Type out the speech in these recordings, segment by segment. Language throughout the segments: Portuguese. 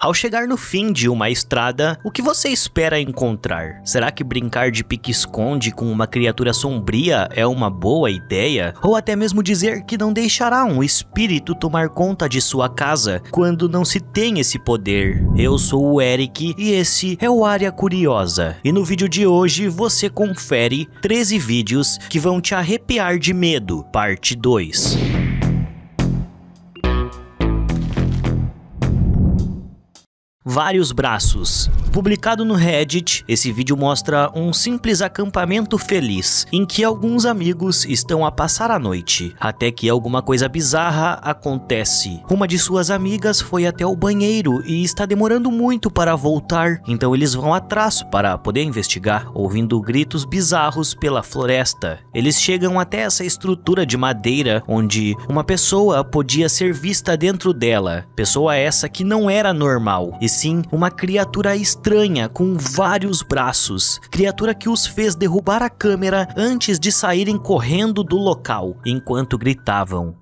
Ao chegar no fim de uma estrada, o que você espera encontrar? Será que brincar de pique-esconde com uma criatura sombria é uma boa ideia? Ou até mesmo dizer que não deixará um espírito tomar conta de sua casa quando não se tem esse poder? Eu sou o Eric e esse é o Área Curiosa. E no vídeo de hoje você confere 13 vídeos que vão te arrepiar de medo, parte 2. Vários braços. Publicado no Reddit, esse vídeo mostra um simples acampamento feliz, em que alguns amigos estão a passar a noite, até que alguma coisa bizarra acontece. Uma de suas amigas foi até o banheiro e está demorando muito para voltar, então eles vão atrás para poder investigar, ouvindo gritos bizarros pela floresta. Eles chegam até essa estrutura de madeira onde uma pessoa podia ser vista dentro dela, pessoa essa que não era normal, e sim uma criatura estranha com vários braços, criatura que os fez derrubar a câmera antes de saírem correndo do local, enquanto gritavam.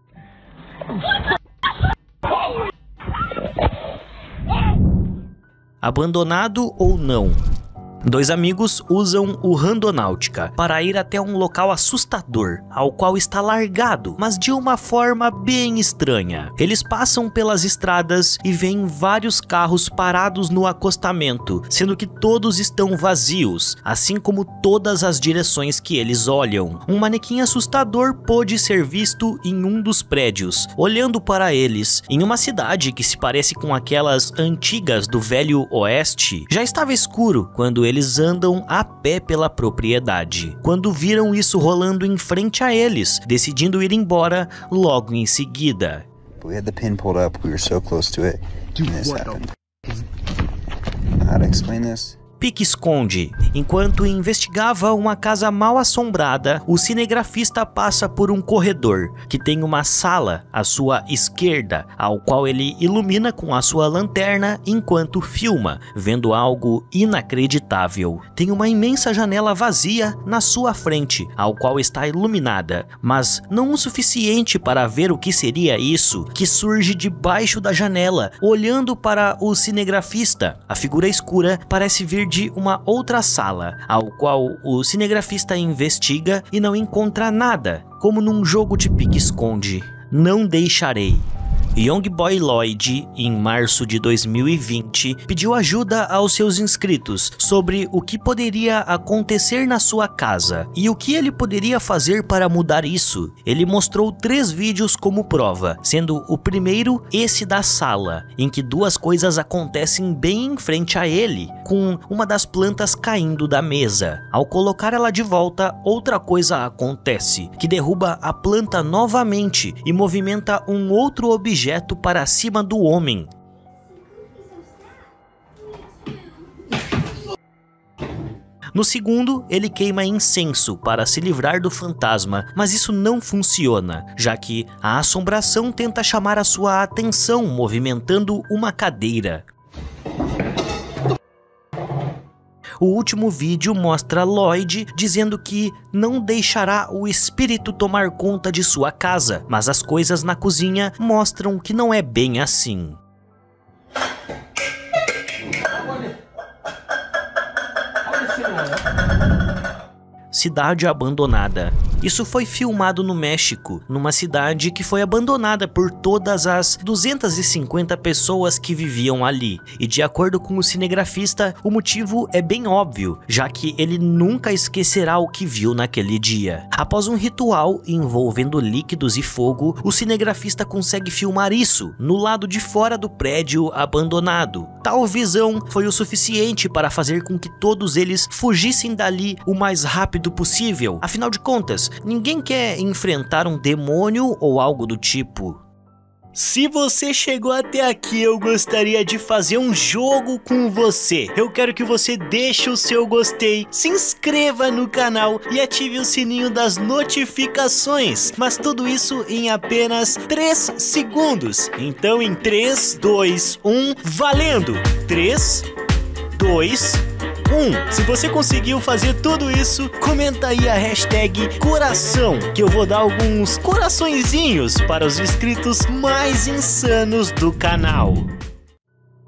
Abandonado ou não, Dois amigos usam o Randonáutica para ir até um local assustador, ao qual está largado, mas de uma forma bem estranha. Eles passam pelas estradas e veem vários carros parados no acostamento, sendo que todos estão vazios, assim como todas as direções que eles olham. Um manequim assustador pôde ser visto em um dos prédios, olhando para eles. Em uma cidade que se parece com aquelas antigas do Velho Oeste, já estava escuro quando eles andam a pé pela propriedade. Quando viram isso rolando em frente a eles, decidindo ir embora logo em seguida. We had the pin pulled up. We were so close to it. And this happened. How to explain this? Pique-esconde. Enquanto investigava uma casa mal assombrada, o cinegrafista passa por um corredor que tem uma sala à sua esquerda, ao qual ele ilumina com a sua lanterna enquanto filma, vendo algo inacreditável. Tem uma imensa janela vazia na sua frente, ao qual está iluminada, mas não o suficiente para ver o que seria isso que surge debaixo da janela, olhando para o cinegrafista. A figura escura parece vir de uma outra sala, ao qual o cinegrafista investiga e não encontra nada, como num jogo de pique-esconde. Não deixarei. Young Boy Lloyd, em março de 2020, pediu ajuda aos seus inscritos sobre o que poderia acontecer na sua casa e o que ele poderia fazer para mudar isso. Ele mostrou três vídeos como prova, sendo o primeiro esse da sala, em que duas coisas acontecem bem em frente a ele, com uma das plantas caindo da mesa. Ao colocar ela de volta, outra coisa acontece, que derruba a planta novamente e movimenta um outro objeto objeto para cima do homem. No segundo, ele queima incenso para se livrar do fantasma, mas isso não funciona, já que a assombração tenta chamar a sua atenção movimentando uma cadeira. O último vídeo mostra Lloyd dizendo que não deixará o espírito tomar conta de sua casa, mas as coisas na cozinha mostram que não é bem assim. Cidade abandonada. Isso foi filmado no México, numa cidade que foi abandonada por todas as 250 pessoas que viviam ali. E de acordo com o cinegrafista, o motivo é bem óbvio, já que ele nunca esquecerá o que viu naquele dia. Após um ritual envolvendo líquidos e fogo, o cinegrafista consegue filmar isso no lado de fora do prédio abandonado. Tal visão foi o suficiente para fazer com que todos eles fugissem dali o mais rápido possível. Afinal de contas, ninguém quer enfrentar um demônio ou algo do tipo. Se você chegou até aqui, eu gostaria de fazer um jogo com você. Eu quero que você deixe o seu gostei, se inscreva no canal e ative o sininho das notificações. Mas tudo isso em apenas 3 segundos. Então em 3, 2, 1, valendo! 3, 2, 1. 1. Se você conseguiu fazer tudo isso, comenta aí a hashtag coração, que eu vou dar alguns coraçõezinhos para os inscritos mais insanos do canal.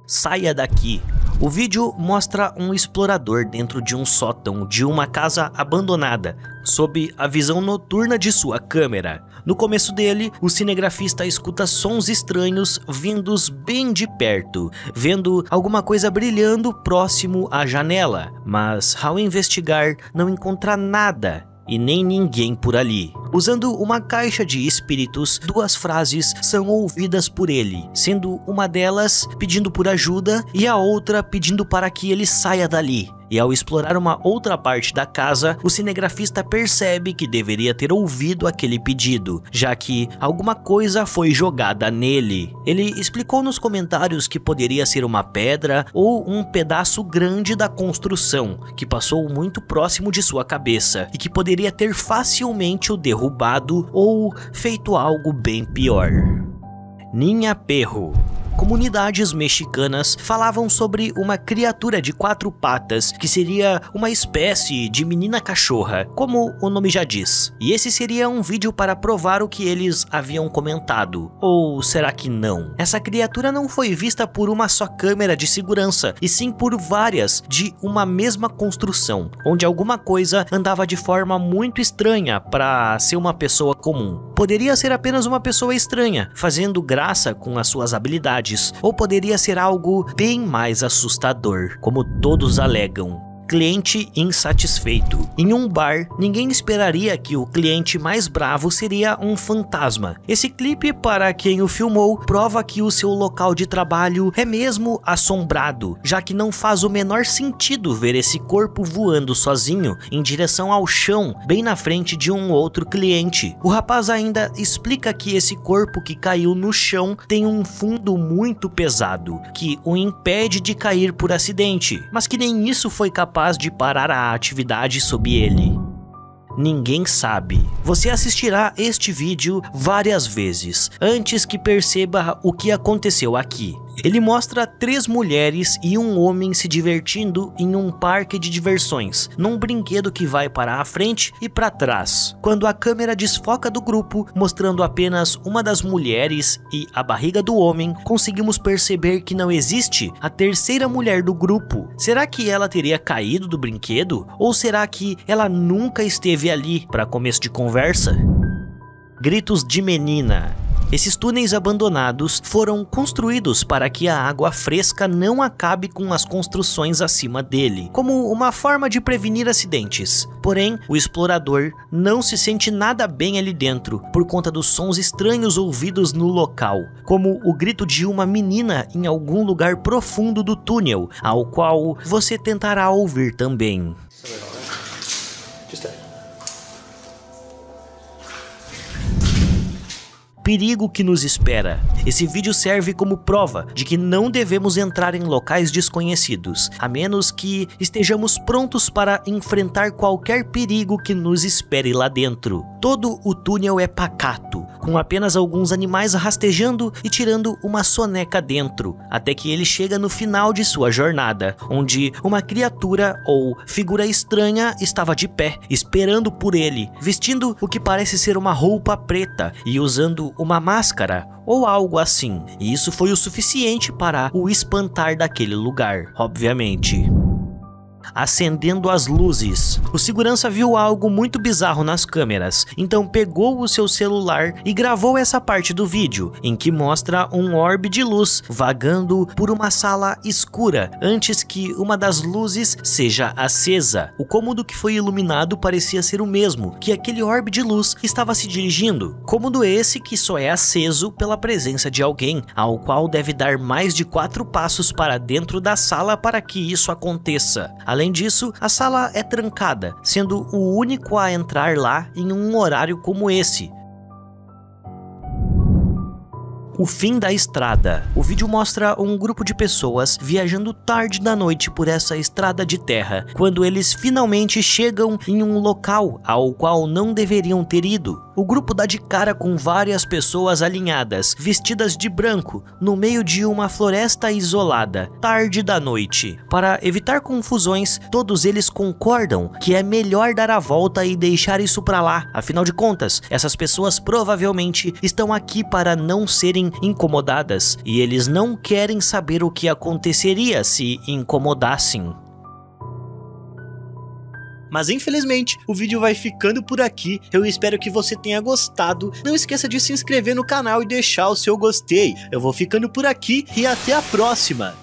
saia daqui. O vídeo mostra um explorador dentro de um sótão de uma casa abandonada, sob a visão noturna de sua câmera. No começo dele, o cinegrafista escuta sons estranhos vindos bem de perto, vendo alguma coisa brilhando próximo à janela, mas ao investigar não encontra nada e nem ninguém por ali. Usando uma caixa de espíritos, duas frases são ouvidas por ele, sendo uma delas pedindo por ajuda e a outra pedindo para que ele saia dali. E ao explorar uma outra parte da casa, o cinegrafista percebe que deveria ter ouvido aquele pedido, já que alguma coisa foi jogada nele. Ele explicou nos comentários que poderia ser uma pedra ou um pedaço grande da construção, que passou muito próximo de sua cabeça e que poderia ter facilmente o derrubado ou feito algo bem pior. Ninha Perro comunidades mexicanas falavam sobre uma criatura de quatro patas que seria uma espécie de menina cachorra, como o nome já diz. E esse seria um vídeo para provar o que eles haviam comentado. Ou será que não? Essa criatura não foi vista por uma só câmera de segurança, e sim por várias de uma mesma construção, onde alguma coisa andava de forma muito estranha para ser uma pessoa comum. Poderia ser apenas uma pessoa estranha, fazendo graça com as suas habilidades ou poderia ser algo bem mais assustador, como todos alegam cliente insatisfeito. Em um bar, ninguém esperaria que o cliente mais bravo seria um fantasma. Esse clipe, para quem o filmou, prova que o seu local de trabalho é mesmo assombrado, já que não faz o menor sentido ver esse corpo voando sozinho em direção ao chão, bem na frente de um outro cliente. O rapaz ainda explica que esse corpo que caiu no chão tem um fundo muito pesado, que o impede de cair por acidente, mas que nem isso foi capaz capaz de parar a atividade sob ele. Ninguém sabe. Você assistirá este vídeo várias vezes antes que perceba o que aconteceu aqui. Ele mostra três mulheres e um homem se divertindo em um parque de diversões, num brinquedo que vai para a frente e para trás. Quando a câmera desfoca do grupo, mostrando apenas uma das mulheres e a barriga do homem, conseguimos perceber que não existe a terceira mulher do grupo. Será que ela teria caído do brinquedo? Ou será que ela nunca esteve ali para começo de conversa? Gritos de menina. Esses túneis abandonados foram construídos para que a água fresca não acabe com as construções acima dele, como uma forma de prevenir acidentes. Porém, o explorador não se sente nada bem ali dentro por conta dos sons estranhos ouvidos no local, como o grito de uma menina em algum lugar profundo do túnel, ao qual você tentará ouvir também. Perigo que nos espera. Esse vídeo serve como prova de que não devemos entrar em locais desconhecidos, a menos que estejamos prontos para enfrentar qualquer perigo que nos espere lá dentro. Todo o túnel é pacato, com apenas alguns animais rastejando e tirando uma soneca dentro, até que ele chega no final de sua jornada, onde uma criatura ou figura estranha estava de pé, esperando por ele, vestindo o que parece ser uma roupa preta e usando uma máscara ou algo assim. E isso foi o suficiente para o espantar daquele lugar, obviamente acendendo as luzes. O segurança viu algo muito bizarro nas câmeras, então pegou o seu celular e gravou essa parte do vídeo, em que mostra um orbe de luz vagando por uma sala escura antes que uma das luzes seja acesa. O cômodo que foi iluminado parecia ser o mesmo que aquele orbe de luz estava se dirigindo. Cômodo esse que só é aceso pela presença de alguém, ao qual deve dar mais de quatro passos para dentro da sala para que isso aconteça. Além disso, a sala é trancada, sendo o único a entrar lá em um horário como esse, o fim da estrada. O vídeo mostra um grupo de pessoas viajando tarde da noite por essa estrada de terra, quando eles finalmente chegam em um local ao qual não deveriam ter ido. O grupo dá de cara com várias pessoas alinhadas, vestidas de branco, no meio de uma floresta isolada, tarde da noite. Para evitar confusões, todos eles concordam que é melhor dar a volta e deixar isso pra lá. Afinal de contas, essas pessoas provavelmente estão aqui para não serem incomodadas e eles não querem saber o que aconteceria se incomodassem. Mas infelizmente, o vídeo vai ficando por aqui. Eu espero que você tenha gostado. Não esqueça de se inscrever no canal e deixar o seu gostei. Eu vou ficando por aqui e até a próxima.